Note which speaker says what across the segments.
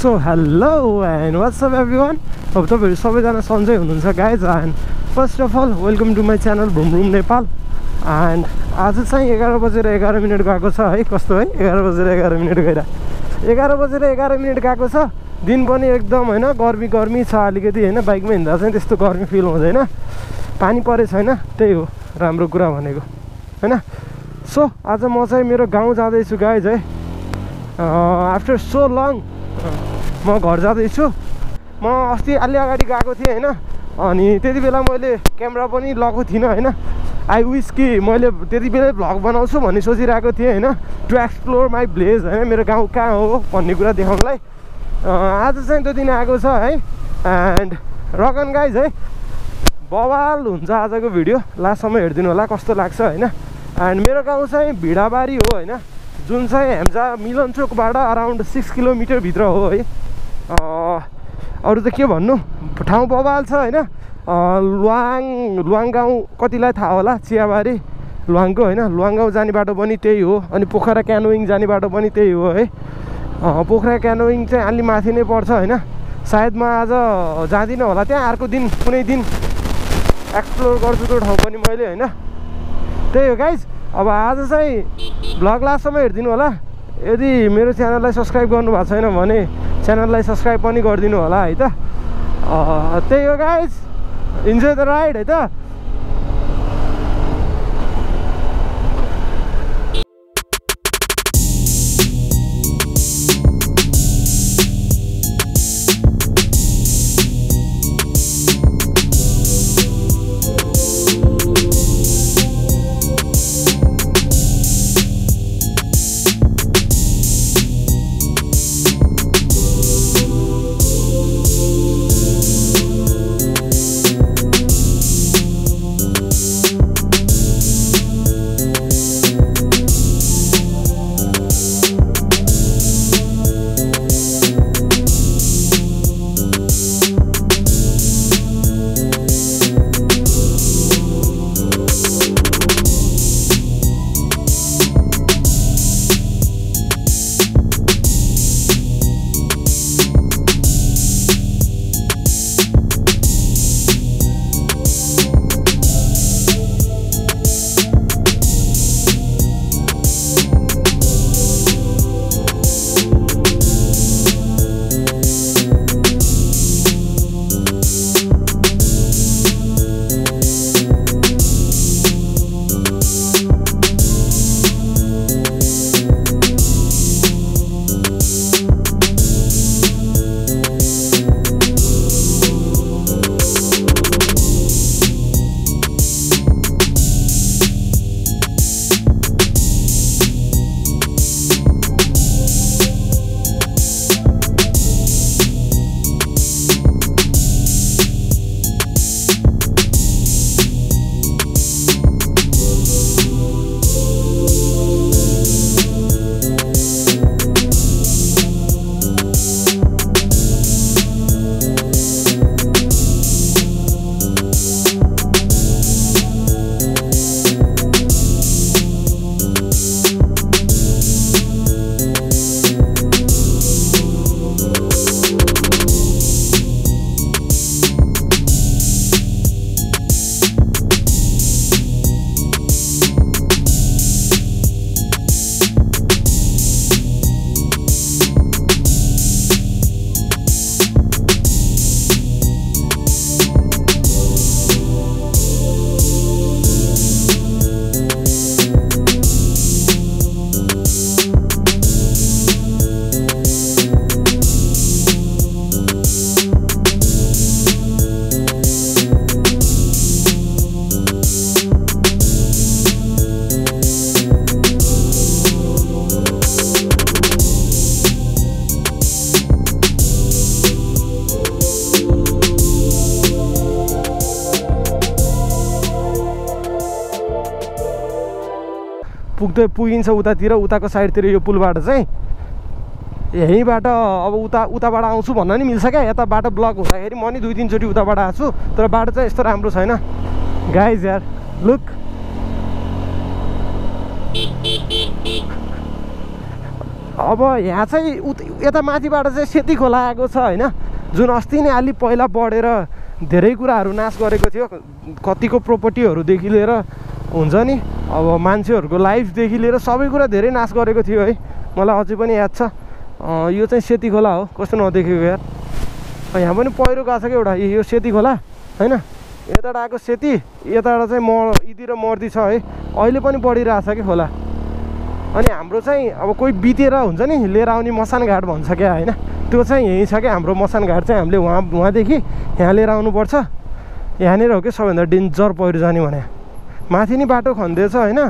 Speaker 1: So hello and what's up everyone अब तपाईँहरू सबैजना सन्चै हुनुहुन्छ guys and first of all welcome to my channel Bhum Bhum Nepal and आज चाहिँ एघार बजेर एघार मिनट गएको छ है? कस्तो है? एघार बजेर एघार मिनट गएर एघार बजेर एघार मिनट गएको छ। दिन पनि एकदम होइन गर्मी गर्मी छ अलिकति होइन? बाइकमा हिँड्दा चाहिँ त्यस्तो गर्मी फिल हुँदैन। पानी परे छैन त्यही हो राम्रो कुरा भनेको होइन? सो आज म चाहिँ मेरो गाउँ जाँदैछु गाइज है? आफ्टर सो लङ म घर जाँदैछु। म अस्ति अलि अगाडि गएको थिएँ होइन? अनि त्यति बेला मैले क्यामेरा पनि लगाएको थिइनँ होइन? आई विस कि मैले त्यति बेलै भ्लग बनाउँछु भन्ने सोचिरहेको थिएँ होइन? टु एक्सप्लोर माई भ्लेज होइन? मेरो गाउँ कहाँ हो भन्ने कुरा देखाउनलाई। आज चाहिँ त्यो दिन आएको छ है? एन्ड रकन गाइज है? बवाल हुन्छ आजको भिडियो। लास्टसम्म हेरिदिनु होला कस्तो लाग्छ होइन? एन्ड मेरो गाउँ चाहिँ भिडाबारी हो होइन? जुन चाहिँ हेम्जा मिलन चोकबाट अराउन्ड सिक्स किलोमिटरभित्र हो है? अरू त के भन्नु? ठाउँ बवाल छ होइन? लुवाङ लुवाङ गाउँ कतिलाई थाहा होला? चियाबारी लुवाङको होइन? लुवाङ गाउँ जाने बाटो पनि त्यही हो अनि पोखरा क्यानोइङ जाने बाटो पनि त्यही हो है? पोखरा क्यानोइङ चाहिँ अलि माथि नै पर्छ होइन? सायद म आज जाँदिनँ होला। त्यहाँ अर्को दिन कुनै दिन एक्सप्लोर गर्छु त्यो ठाउँ पनि मैले होइन? त्यही हो गाइज अब आज चाहिँ भ्लग लास्टसम्म हेरिदिनु होला। यदि मेरो च्यानललाई सब्सक्राइब गर्नुभएको छैन भने च्यानललाई सब्सक्राइब पनि गरिदिनु होला है त? त्यही हो गाइज इन्जोय द राइड है त? पुग्दै पुगिन्छ उतातिर उताको साइडतिर यो पुलबाट चाहिँ। यहीँबाट अब उता उताबाट आउँछु भन्न नि मिल्छ क्या यता बाटो ब्लक हुँदाखेरि म नि दुई तिनचोटि उताबाट आएको छु तर बाटो चाहिँ यस्तो राम्रो छैन। गाइज यार लुक अब यहाँ चाहिँ उत यता माथिबाट चाहिँ सेती खोला आएको छ होइन? जुन अस्ति नै अलि पहिला बढेर धेरै कुराहरू नाश गरेको थियो कतिको प्रोपर्टीहरूदेखि लिएर हुन्छ नि? अब मान्छेहरूको लाइफदेखि लिएर सबै कुरा धेरै नाश गरेको थियो है। मलाई अझै पनि याद छ। यो चाहिँ सेती खोला हो। कस्तो नदेखेको यार। यहाँ पनि पहिरो गएको छ कि एउटा? यो सेती खोला होइन? यताबाट आएको सेती यताबाट चाहिँ म इदी र मर्दी छ है। अहिले पनि बढिरहेछ कि खोला? अनि हाम्रो चाहिँ अब कोही बितेर हुन्छ नि लिएर आउने मसान घाट भन्छ क्या होइन? त्यो चाहिँ यहीँ छ क्या हाम्रो मसान घाट चाहिँ। हामीले उहाँ उहाँदेखि यहाँ लिएर आउनुपर्छ। यहाँनिर हो कि सबैभन्दा डेन्जर पहिरो जाने भने माथि नै बाटो खन्दैछ होइन।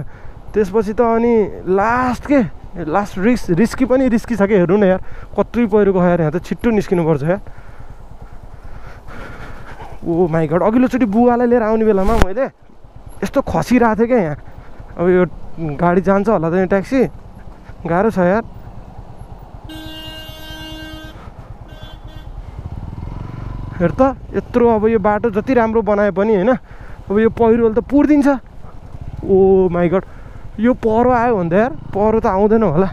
Speaker 1: त्यसपछि त अनि लास्ट के? लास्ट रिस्क रिस्की पनि रिस्की छ कि? हेर्नु न यार। कत्रै पहिरो गयो यहाँ त। छिट्टो निस्किनुपर्छ यार। ओ माइ गड अघिल्लोचोटि बुवालाई लिएर आउने बेलामा मैले यस्तो खसिरहेको थिएँ क्या यहाँ। अब यो गाडी जान्छ होला त यहाँ ट्याक्सी। गाह्रो छ यार। हेर त यत्रो अब यो बाटो जति राम्रो बनाए पनि होइन अब यो पहिरोले त पुर्दिन्छ। ओ माइ गड यो पहरो आयो भने त यार पहरो त आउँदैन होला।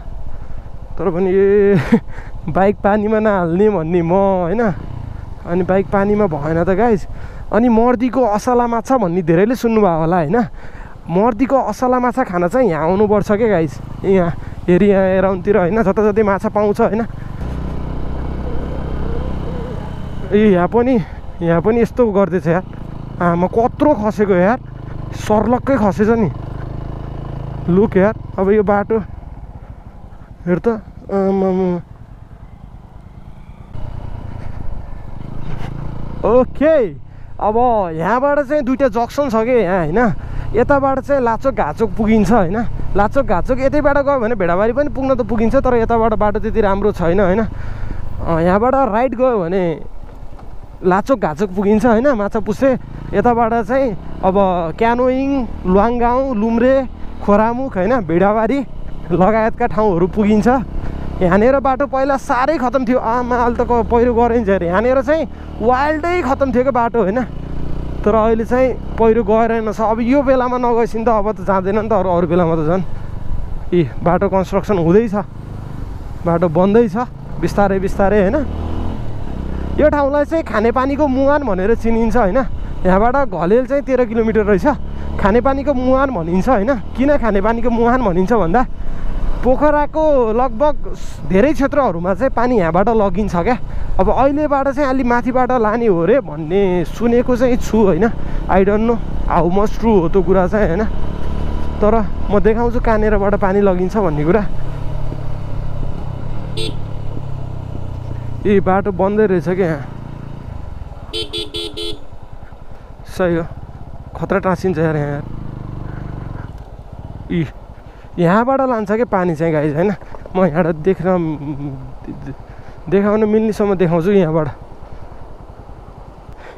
Speaker 1: तर पनि ए बाइक पानीमा नहाल्ने भन्ने म होइन? अनि बाइक पानीमा भएन त गाइज अनि मर्दीको असला माछा भन्ने धेरैले सुन्नुभयो होला होइन? मर्दीको असला माछा खान चाहिँ यहाँ आउनुपर्छ क्या गाइज यहाँ हेरी यहाँ एराउन्डतिर होइन? जता जति माछा पाउँछ होइन? ए यहाँ पनि यहाँ पनि यस्तो गर्दैछ यार। आमा कत्रो खसेको यार। सर्लक्कै खसेछ नि। लुक यार अब यो बाटो हेर त। ओके अब यहाँबाट चाहिँ दुइटा जक्सन छ कि यहाँ होइन? यताबाट चाहिँ लाचोक घाचोक पुगिन्छ होइन? लाचोक घाचोक यतैबाट गयो भने भेडाबारी पनि पुग्न त पुगिन्छ तर यताबाट बाटो त्यति राम्रो छैन होइन? यहाँबाट राइट गयो भने लाचोक घाचोक पुगिन्छ होइन माछा पुसे यताबाट चाहिँ अब क्यानोइङ लुवाङ लुम्रे खोरामुख होइन भिडाबारी लगायतका ठाउँहरू पुगिन्छ। यहाँनिर बाटो पहिला साह्रै खतम थियो। आमा अहिले त पहिरो गराइन्छ अरे यहाँनिर चाहिँ वाइल्डै खतम थियो क्या बाटो होइन। तर अहिले चाहिँ पहिरो गएर रहेनछ अब यो बेलामा नगएपछि त अब त जाँदैन नि त अरू अरू बेलामा त झन्। ए बाटो कन्स्ट्रक्सन हुँदैछ। बाटो बन्दैछ। बिस्तारै बिस्तारै होइन। यो ठाउँलाई चाहिँ खानेपानीको मुहान भनेर चिनिन्छ होइन। यहाँबाट घलेल चाहिँ तेह्र किलोमिटर रहेछ। खानेपानीको मुहान भनिन्छ होइन। किन खानेपानीको मुहान भनिन्छ भन्दा पोखराको लगभग धेरै क्षेत्रहरूमा चाहिँ पानी यहाँबाट लगिन्छ क्या। अब अहिलेबाट चाहिँ अलि माथिबाट लाने हो अरे भन्ने सुनेको चाहिँ छु होइन। I don't know how much true हो त्यो कुरा चाहिँ होइन। तर म देखाउँछु कहाँनिरबाट पानी लगिन्छ भन्ने कुरा। ए बाटो बन्दै रहेछ क्या? यहाँ सही हो। खतरा टाँसिन्छ यार यहाँ। इ यहाँबाट लान्छ क्या पानी चाहिँ गाई होइन? म यहाँबाट देख्न देखाउन मिल्नेसम्म देखाउँछु यहाँबाट।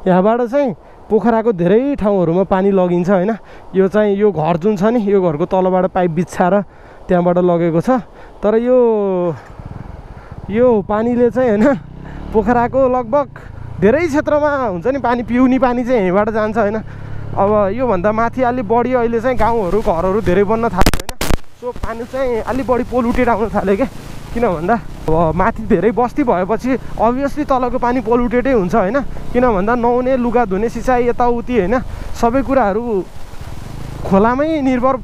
Speaker 1: यहाँबाट चाहिँ पोखराको धेरै ठाउँहरूमा पानी लगिन्छ होइन? यो चाहिँ यो घर जुन छ नि यो घरको तलबाट पाइप बिछाएर त्यहाँबाट लगेको छ। तर यो यो पानीले चाहिँ होइन पोखराको लगभग धेरै क्षेत्रमा हुन्छ नि पानी पिउने पानी चाहिँ यहीँबाट जान्छ होइन। अब योभन्दा माथि अलिक बढी अहिले चाहिँ गाउँहरू घरहरू धेरै बन्न थाल्यो होइन। सो पानी चाहिँ अलिक बढी पोल्युटेड आउन थाल्यो क्या किन भन्दा अब माथि धेरै बस्ती भएपछि अभियसली तलको पानी पोल्युटेडै हुन्छ होइन। किन भन्दा नुहाउने लुगा धुने सिँचाइ यताउति होइन सबै कुराहरू खोलामै निर्भर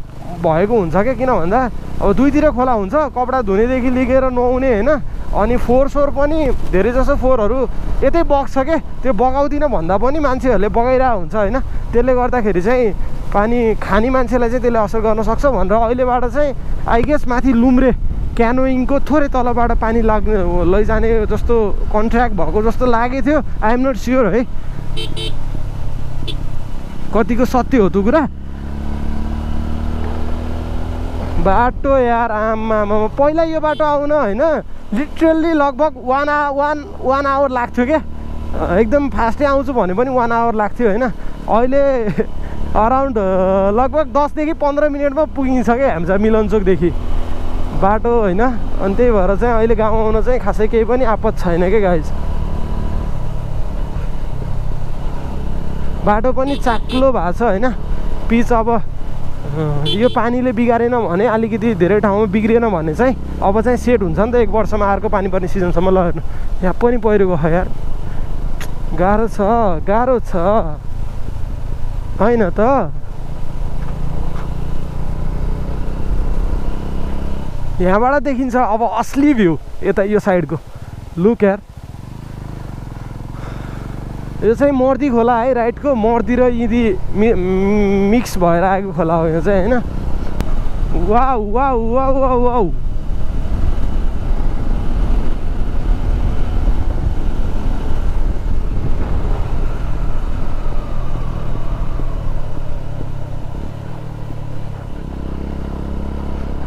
Speaker 1: भएको हुन्छ क्या किन भन्दा अब दुईतिर खोला हुन्छ कपडा धुनेदेखि लिएर नुहाउने होइन अनि फोहोर सोहोर पनि धेरै जसो फोहोरहरू यतै बग्छ के? त्यो बगाउँदिनँ भन्दा पनि मान्छेहरूले बगाइरहेको हुन्छ होइन। त्यसले गर्दाखेरि चाहिँ पानी खाने मान्छेलाई चाहिँ त्यसले असर गर्न सक्छ भनेर अहिलेबाट चाहिँ आई गेस माथि लुम्रे क्यानोइङको थोरै तलबाट पानी लाग्ने लैजाने जस्तो कन्ट्र्याक्ट भएको जस्तो लागेको थियो आइएम नट स्योर है। कतिको सत्य हो त्यो कुरा? बाटो यार आमा पहिला यो बाटो आउन होइन लिटरल्ली लगभग वान आ वान वान आवर लाग्थ्यो क्या एकदम फास्टै आउँछु भने पनि वान आवर लाग्थ्यो होइन। अहिले अराउन्ड लगभग दसदेखि पन्ध्र मिनटमा पुगिन्छ क्या हाम्रो मिलनचोकदेखि। बाटो होइन अनि त्यही भएर चाहिँ अहिले गाउँ आउन चाहिँ खासै केही पनि आपत छैन क्या गाइज बाटो पनि चाक्लो भएको छ होइन। पिच अब यो पानीले बिगारेन भने अलिकति धेरै ठाउँमा बिग्रिएन भने चाहिँ अब चाहिँ सेट हुन्छ नि त एक वर्षमा अर्को पानी पर्ने सिजनसम्म ल यहाँ पनि पहिरो गयो यार। गाह्रो छ गाह्रो छ। होइन त। यहाँबाट देखिन्छ अब असली भ्यू यता यो साइडको। लुक यार। यो चाहिँ मर्दी खोला है राइटको मर्दी र यिदी मिक्स भएर आएको खोला हो यो चाहिँ होइन? Wow wow wow wow wow.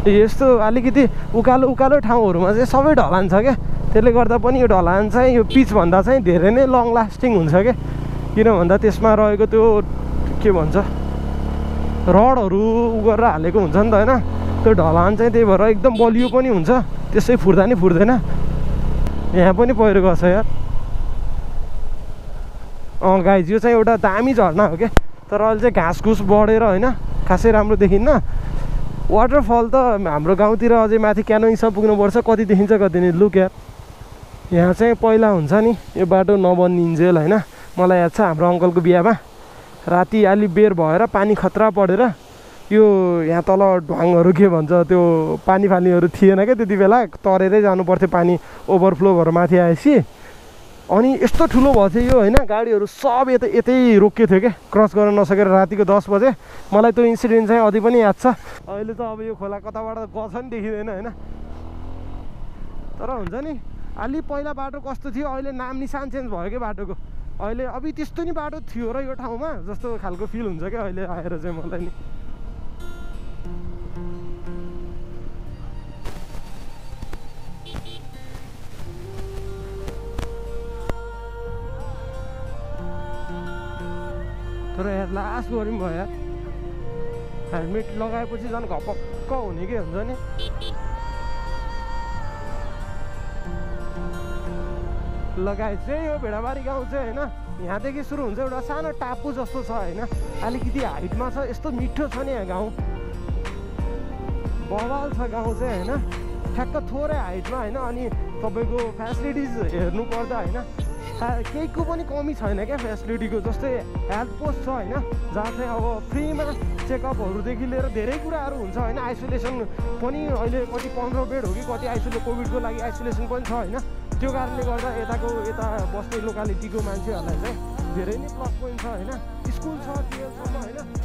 Speaker 1: यस्तो अलिकति उकालो उकालो ठाउँहरूमा चाहिँ सबै ढलान छ क्या। त्यसले गर्दा पनि यो ढलान चाहिँ यो पिचभन्दा चाहिँ धेरै नै लङ लास्टिङ हुन्छ क्या किन भन्दा त्यसमा रहेको त्यो के भन्छ रडहरू उ गरेर हालेको हुन्छ नि त होइन? त्यो ढलान चाहिँ त्यही भएर एकदम बलियो पनि हुन्छ। त्यसै फुट्दा नि फुट्दैन यहाँ पनि पहिरो गएको छ यार। अँ गाइज यो चाहिँ एउटा दामी झर्ना हो क्या तर अहिले चाहिँ घाँस घुस बढेर होइन खासै राम्रो देखिन्न। वाटरफल त हाम्रो गाउँतिर अझै माथि क्यानोइसम्म पुग्नुपर्छ कति देखिन्छ कति नि। लुक यार। यहाँ चाहिँ पहिला हुन्छ नि यो बाटो नबनिन्जेल होइन। मलाई याद छ हाम्रो अङ्कलको बिहामा। राति अलि बेर भएर पानी खतरा पढेर यो यहाँ तल ढ्वाङहरू के भन्छ त्यो पानी फानीहरू थिएन क्या त्यति बेला। तरेरै जानु पर्थ्यो पानी ओभरफ्लो भएर माथि आएपछि। अनि यस्तो ठुलो थियो यो होइन गाडीहरू सब यतै यतै रोकिएको थियो क्या। क्रस गर्न नसकेर रातिको दस बजे। मलाई त्यो इन्सिडेन्ट चाहिँ अझै पनि याद छ। अहिले त अब यो खोला कताबाट गछ नि देखिँदैन होइन। तर हुन्छ नि अलि पहिला बाटो कस्तो थियो? अहिले नाम निसान चेन्ज भयो क्या बाटोको? अहिले अब त्यस्तो नि बाटो थियो र यो ठाउँमा जस्तो खालको फिल हुन्छ क्या अहिले आएर चाहिँ मलाई नि। तर यार लास्ट गऱ्यौँ भयो हेलमेट लगाएपछि झन् घपक्क हुने के हुन्छ नि? लगाए चाहिँ यो भेडाबारी गाउँ चाहिँ होइन। यहाँदेखि सुरु हुन्छ एउटा सानो टापु जस्तो छ होइन। अलिकति हाइटमा छ यस्तो मिठो छ नि यहाँ गाउँ। बवाल छ गाउँ चाहिँ होइन। ठ्याक्क थोरै हाइटमा होइन अनि तपाईँको फेसिलिटिज हेर्नु पर्दा होइन। केहीको पनि कमी छैन क्या फेसिलिटीको जस्तै हेल्थ पोस्ट छ होइन। जहाँ चाहिँ अब फ्रीमा चेकअपहरूदेखि लिएर धेरै कुराहरू हुन्छ होइन। आइसोलेसन पनि अहिले कति पन्ध्र बेड हो कि कति आइसोले कोभिडको लागि आइसोलेसन पनि छ होइन। त्यो कारणले गर्दा यताको यता बस्ने लोकालिटीको मान्छेहरूलाई चाहिँ धेरै नै प्लस पोइन्ट छ होइन? स्कुल छ टुवेल्भसम्म होइन?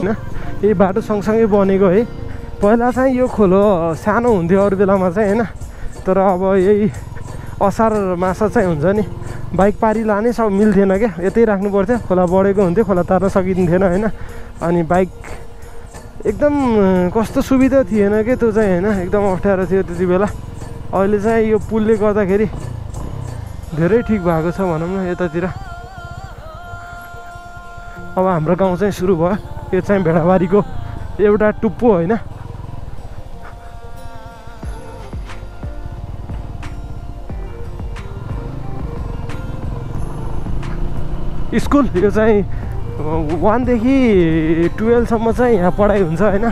Speaker 1: होइन यही बाटो सँगसँगै बनेको है पहिला चाहिँ यो खोलो सानो हुन्थ्यो अरू बेलामा चाहिँ होइन तर अब यही असार मासा चाहिँ हुन्छ नि बाइक पारी लानै सब मिल्थेन क्या यतै राख्नु पर्थ्यो खोला बढेको हुन्थ्यो खोला तार्न सकिन्थेन होइन अनि बाइक एकदम कस्तो सुविधा थिएन क्या त्यो चाहिँ होइन एकदम अप्ठ्यारो थियो त्यति बेला अहिले चाहिँ यो पुलले गर्दाखेरि धेरै ठिक भएको छ भनौँ न यतातिर अब हाम्रो गाउँ चाहिँ सुरु भयो। यो चाहिँ भेडाबारीको एउटा टुप्पो होइन। स्कुल यो चाहिँ वानदेखि टुवेल्भसम्म चाहिँ यहाँ पढाइ हुन्छ होइन।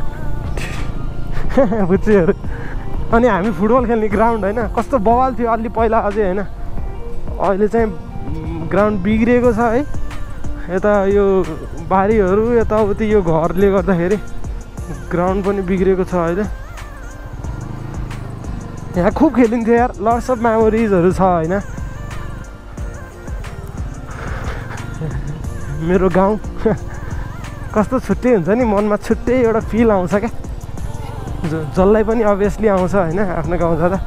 Speaker 1: बुच्चीहरू। अनि हामी फुटबल खेल्ने ग्राउन्ड होइन। कस्तो बवाल थियो अलि पहिला अझै होइन। अहिले चाहिँ ग्राउन्ड बिग्रिएको छ है। यता यो बारीहरू यताउति यो घरले गर्दाखेरि ग्राउन्ड पनि बिग्रेको छ अहिले। यहाँ खुब खेलिन्थ्यो यार लट्स अफ मेमोरिजहरू छ होइन। मेरो गाउँ। कस्तो छुट्टै हुन्छ नि मनमा छुट्टै एउटा फिल आउँछ क्या। जसलाई पनि अभियसली आउँछ होइन आफ्नो गाउँ जाँदा।